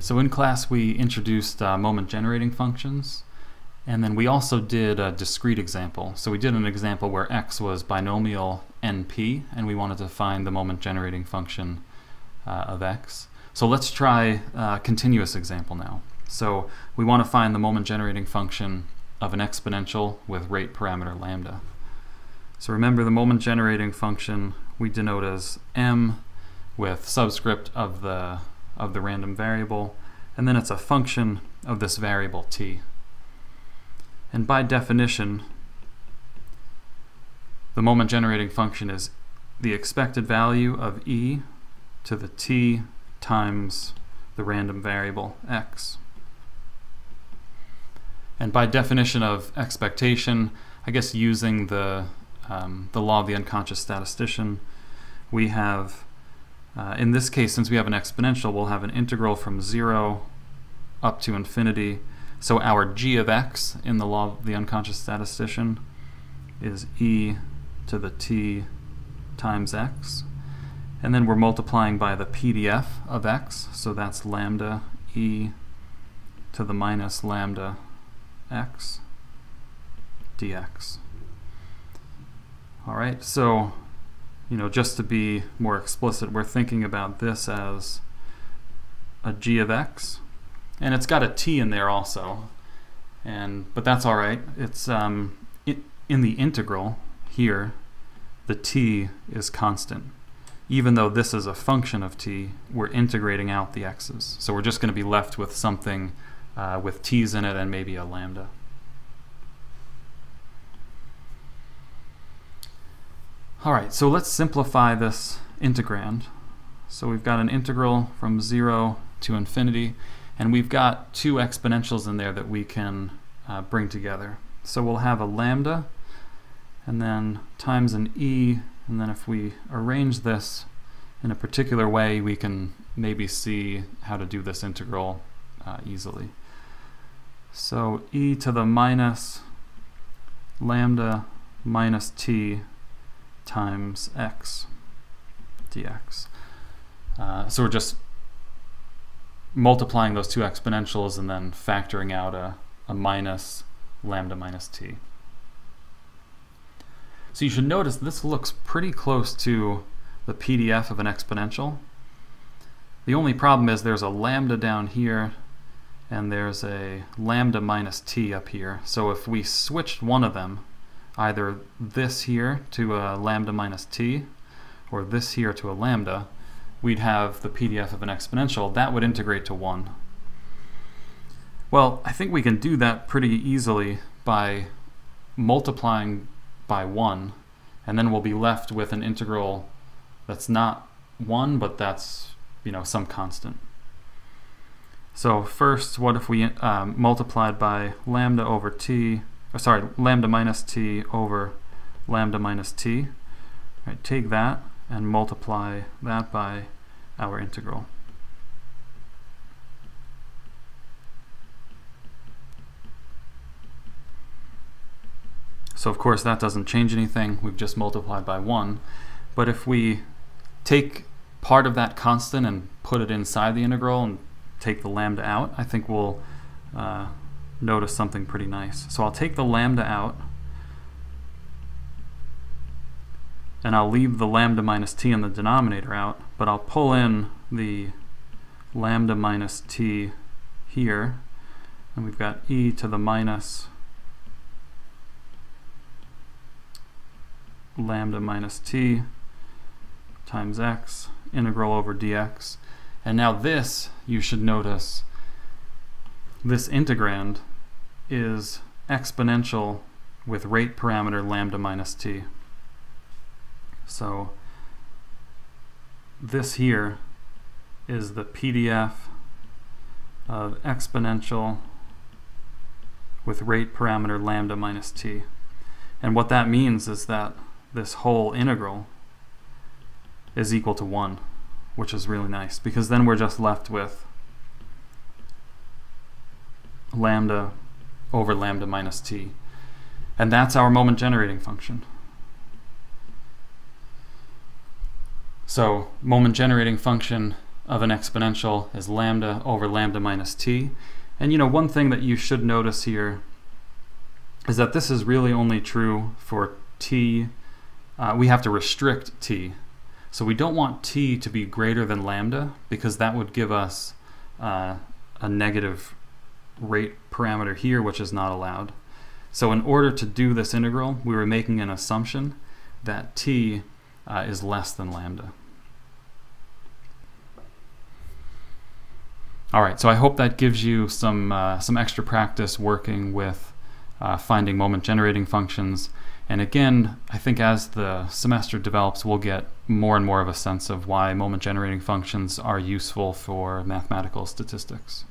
So in class we introduced uh, moment generating functions and then we also did a discrete example. So we did an example where x was binomial np and we wanted to find the moment generating function uh, of x. So let's try a continuous example now. So we want to find the moment generating function of an exponential with rate parameter lambda. So remember the moment generating function we denote as m with subscript of the of the random variable, and then it's a function of this variable t. And by definition, the moment generating function is the expected value of e to the t times the random variable x. And by definition of expectation, I guess using the, um, the law of the unconscious statistician, we have uh, in this case, since we have an exponential, we'll have an integral from 0 up to infinity. So our g of x in the law of the unconscious statistician is e to the t times x. And then we're multiplying by the PDF of x, so that's lambda e to the minus lambda x dx. All right, so you know, just to be more explicit, we're thinking about this as a g of x, and it's got a t in there also, and but that's all right. It's um, it, in the integral here, the t is constant. Even though this is a function of t, we're integrating out the x's. So we're just going to be left with something uh, with t's in it and maybe a lambda. All right, so let's simplify this integrand. So we've got an integral from 0 to infinity, and we've got two exponentials in there that we can uh, bring together. So we'll have a lambda, and then times an e, and then if we arrange this in a particular way, we can maybe see how to do this integral uh, easily. So e to the minus lambda minus t times x dx. Uh, so we're just multiplying those two exponentials and then factoring out a, a minus lambda minus t. So you should notice this looks pretty close to the PDF of an exponential. The only problem is there's a lambda down here and there's a lambda minus t up here. So if we switched one of them, either this here to a lambda minus t or this here to a lambda, we'd have the PDF of an exponential. That would integrate to 1. Well, I think we can do that pretty easily by multiplying by 1, and then we'll be left with an integral that's not 1, but that's you know some constant. So first, what if we um, multiplied by lambda over t or sorry, lambda minus t over lambda minus t. Take that and multiply that by our integral. So of course that doesn't change anything, we've just multiplied by 1. But if we take part of that constant and put it inside the integral and take the lambda out, I think we'll uh, notice something pretty nice. So I'll take the lambda out, and I'll leave the lambda minus t in the denominator out, but I'll pull in the lambda minus t here, and we've got e to the minus lambda minus t times x integral over dx. And now this, you should notice, this integrand is exponential with rate parameter lambda minus t. So this here is the PDF of exponential with rate parameter lambda minus t. And what that means is that this whole integral is equal to 1, which is really nice, because then we're just left with lambda over lambda minus t. And that's our moment generating function. So moment generating function of an exponential is lambda over lambda minus t. And you know, one thing that you should notice here is that this is really only true for t. Uh, we have to restrict t. So we don't want t to be greater than lambda because that would give us uh, a negative rate parameter here, which is not allowed. So in order to do this integral, we were making an assumption that t uh, is less than lambda. All right, so I hope that gives you some, uh, some extra practice working with uh, finding moment generating functions. And again, I think as the semester develops, we'll get more and more of a sense of why moment generating functions are useful for mathematical statistics.